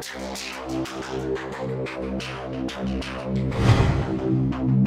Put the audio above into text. Tell us how to do it.